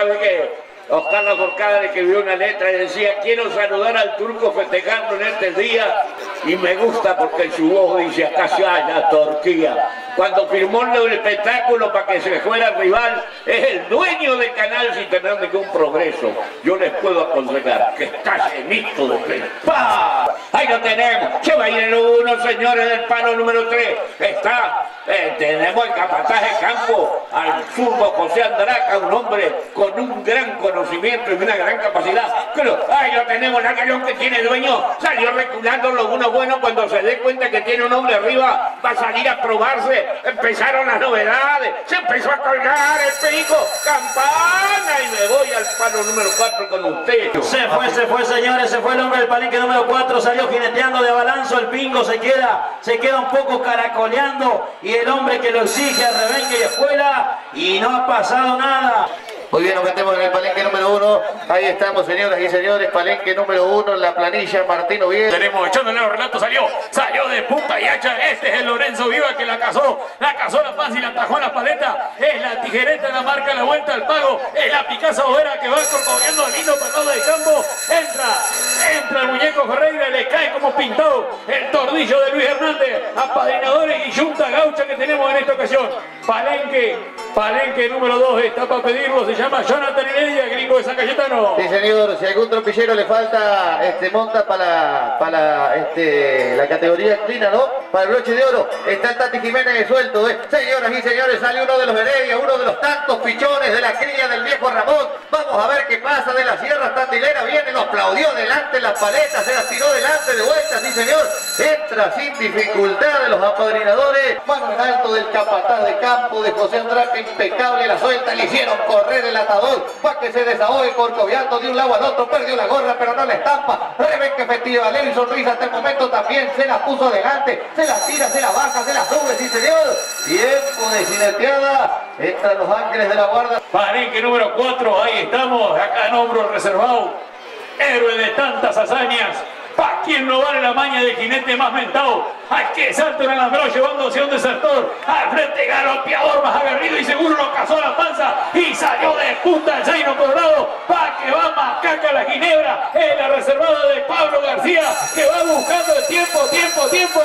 ¿sabe qué? Oscar La Forcada vio una letra y decía, quiero saludar al turco festejando en este día y me gusta porque en su voz dice, acá se halla Turquía. Cuando firmó el espectáculo para que se fuera rival, es el dueño del canal sin tener ningún progreso. Yo les puedo aconsejar que está llenito de fe. ¡Pah! Ahí lo tenemos. Se va a ir el uno, señores del palo número 3. Está, eh, tenemos el capataz de campo, al zurdo José Andraca, un hombre con un gran conocimiento y una gran capacidad. Pero ahí lo tenemos, la galón que tiene dueño. Salió reculando lo uno bueno cuando se dé cuenta que tiene un hombre arriba, va a salir a probarse. Empezaron las novedades, se empezó a colgar el perico, campana y me voy al palo número 4 con usted. Se fue, se fue, señores, se fue el hombre del palenque número 4, salió jineteando de balanzo, el pingo se queda, se queda un poco caracoleando el hombre que lo exige a rebenque y escuela y no ha pasado nada. Muy bien, nos metemos en el palenque número uno. Ahí estamos, señoras y señores. Palenque número uno en la planilla. Martino bien. Tenemos echándole los relatos. Salió, salió de punta y hacha. Este es el Lorenzo Viva que la cazó. La cazó la paz y la atajó en la paleta. Es la tijereta, la marca, la vuelta al pago. Es la Picasso Overa que va corcoviendo al lindo. El muñeco Ferreira. Le cae como pintado el tordillo de Luis Hernández. Apadrinadores y junta gaucha que tenemos en esta ocasión. Palenque, Palenque número 2 está para pedirlo, se llama Jonathan Heredia, gringo de San Cayetano. Sí, señor, si algún tropillero le falta este, monta para, para este, la categoría clina, ¿no? Para el broche de oro, está el Tati Jiménez suelto, ¿eh? Señoras y señores, sale uno de los Heredia, uno de los tantos pichones de la cría del viejo Ramón. Vamos a ver qué pasa de la sierra tandilera, viene, lo aplaudió delante las se las tiró delante de vuelta, sí señor. Entra sin dificultad de los apadrinadores. Mano en alto del capataz de campo de José Andrade, impecable la suelta, le hicieron correr el atador para que se desahogue corcoviando de un lado al otro, perdió la gorra pero no la estampa. Rebeca efectiva, Levi Sonrisa hasta el momento también se la puso adelante, se la tira, se la baja, se la sube, sí señor. Tiempo de jineteada, entran los ángeles de la guarda. Palenque número 4, ahí estamos, acá en hombro reservado. Héroe de tantas hazañas. ¿Para quién no vale la maña de jinete más mentado? Al que salta en el alambrado llevándose a un desertor. Al frente galopeador más agarrido y seguro lo cazó a la panza. Y salió de punta el Zaino Colorado. Pa' que va macaca la ginebra. En la reservada de Pablo García. Que va buscando el tiempo, tiempo, tiempo.